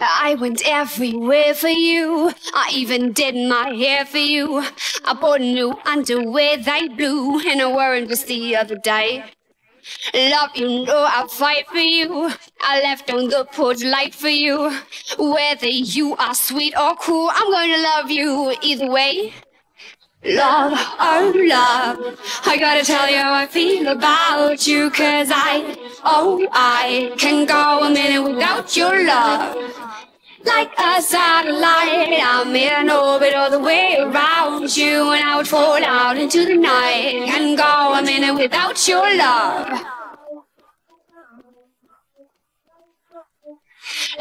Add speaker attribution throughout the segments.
Speaker 1: I went everywhere for you. I even did my hair for you. I bought new underwear, they blue, and I wore them just the other day. Love, you know I'll fight for you. I left on the porch light for you. Whether you are sweet or cool, I'm going to love you either way. Love, oh love, I gotta tell you how I feel about you, cause I, oh I, can go a minute without your love. Like a satellite, I'm in orbit all the way around you, and I would fall out into the night, can go a minute without your love.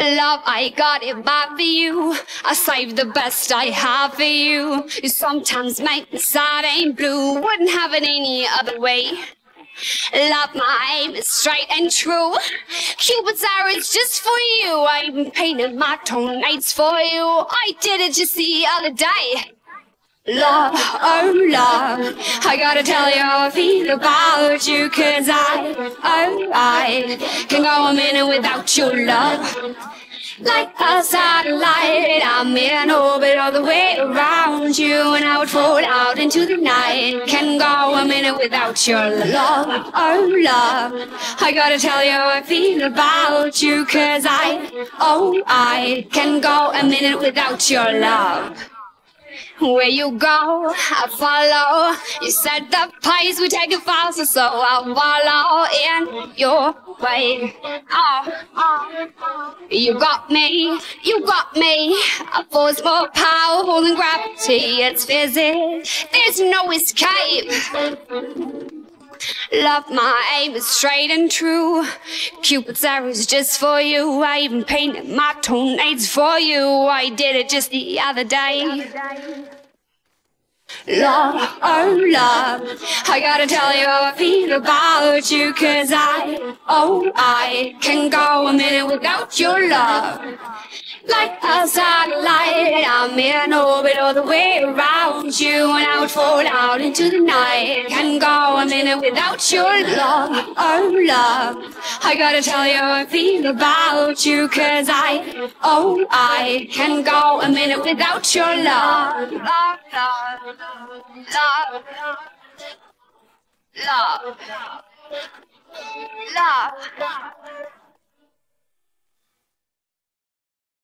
Speaker 1: Love, I got it bad for you. I saved the best I have for you. You sometimes make me sad and blue. Wouldn't have it any other way. Love, my aim is straight and true. Cupid's arrow is just for you. I even painted my toenails for you. I did it just the other day. Love, oh love, I gotta tell you how I feel about you Cause I, oh I, can go a minute without your love. Like a satellite, I'm in orbit all the way around you And I would fall out into the night. Can go a minute without your love, oh love I gotta tell you how I feel about you Cause I, oh I, can go a minute without your love where you go, I follow. You set the pace we take it faster, so I'll follow in your way. Oh, oh. You got me, you got me. A force more powerful than gravity. It's physics. There's no escape. Love, my aim is straight and true. Cupid's arrow's just for you. I even painted my toenails for you. I did it just the other day. Love, oh love, I gotta tell you how I feel about you Cause I, oh I, can go a minute without your love like a satellite. I'm in orbit all the way around you, and I would fall out into the night. Can't go a minute without your love, oh love. I gotta tell you I feel about you, cause I, oh I, can go a minute without your. Love, love, love, love, love, love. love.